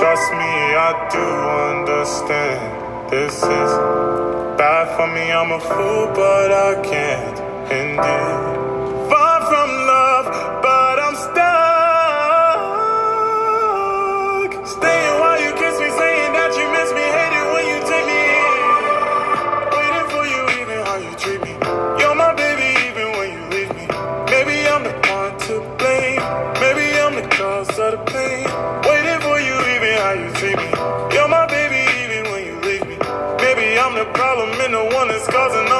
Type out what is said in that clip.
Trust me, I do understand. This is bad for me, I'm a fool, but I can't end it. Far from love, but I'm stuck. Staying while you kiss me, saying that you miss me, hate it when you take me in. Waiting for you, even how you treat me. You're my baby, even when you leave me. Maybe I'm the one to blame. Maybe I'm the cause of the pain. Me. You're my baby, even when you leave me. Maybe I'm the problem and the one that's causing all